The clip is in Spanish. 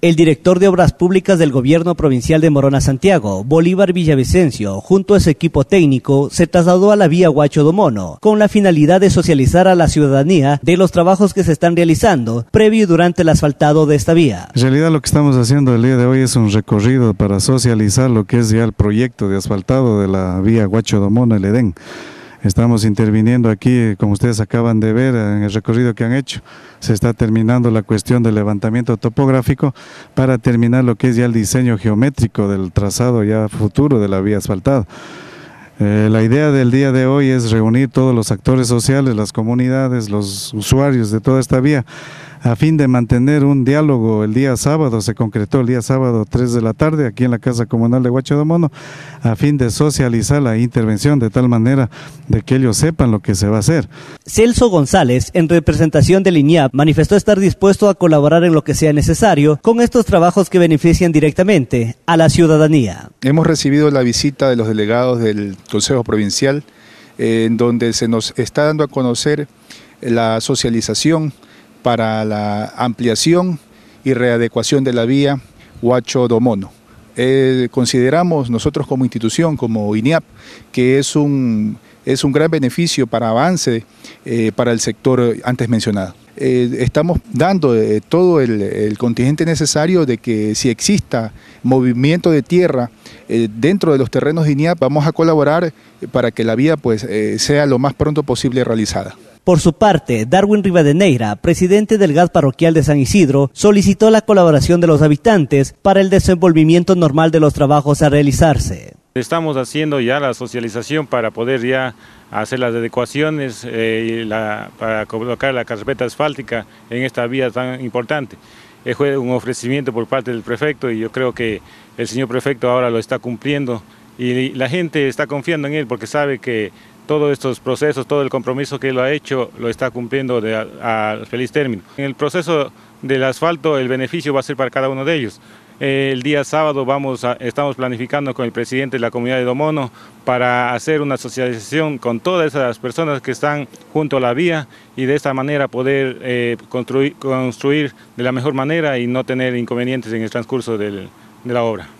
El director de Obras Públicas del Gobierno Provincial de Morona Santiago, Bolívar Villavicencio, junto a su equipo técnico, se trasladó a la vía Huacho Domono, con la finalidad de socializar a la ciudadanía de los trabajos que se están realizando previo y durante el asfaltado de esta vía. En realidad lo que estamos haciendo el día de hoy es un recorrido para socializar lo que es ya el proyecto de asfaltado de la vía Huacho Domono, el Edén. Estamos interviniendo aquí, como ustedes acaban de ver en el recorrido que han hecho. Se está terminando la cuestión del levantamiento topográfico para terminar lo que es ya el diseño geométrico del trazado ya futuro de la vía asfaltada. Eh, la idea del día de hoy es reunir todos los actores sociales, las comunidades, los usuarios de toda esta vía a fin de mantener un diálogo el día sábado, se concretó el día sábado 3 de la tarde aquí en la Casa Comunal de Mono, a fin de socializar la intervención de tal manera de que ellos sepan lo que se va a hacer. Celso González, en representación del INIAP, manifestó estar dispuesto a colaborar en lo que sea necesario con estos trabajos que benefician directamente a la ciudadanía. Hemos recibido la visita de los delegados del Consejo Provincial, eh, en donde se nos está dando a conocer la socialización para la ampliación y readecuación de la vía Huacho-Domono. Eh, consideramos nosotros como institución, como INIAP, que es un, es un gran beneficio para avance eh, para el sector antes mencionado. Eh, estamos dando todo el, contingente necesario de que si exista movimiento de tierra dentro de los terrenos de INIAP, vamos a colaborar para que la vía pues, sea lo más pronto posible realizada. Por su parte, Darwin Rivadeneira, presidente del GAS parroquial de San Isidro, solicitó la colaboración de los habitantes para el desenvolvimiento normal de los trabajos a realizarse. Estamos haciendo ya la socialización para poder ya hacer las adecuaciones eh, y para colocar la carpeta asfáltica en esta vía tan importante. Fue un ofrecimiento por parte del prefecto y yo creo que el señor prefecto ahora lo está cumpliendo y la gente está confiando en él porque sabe que todos estos procesos, todo el compromiso que él ha hecho, lo está cumpliendo a, feliz término. En el proceso del asfalto, el beneficio va a ser para cada uno de ellos. El día sábado vamos estamos planificando con el presidente de la comunidad de Domono para hacer una socialización con todas esas personas que están junto a la vía y de esta manera poder eh, construir, construir, de la mejor manera y no tener inconvenientes en el transcurso de la obra.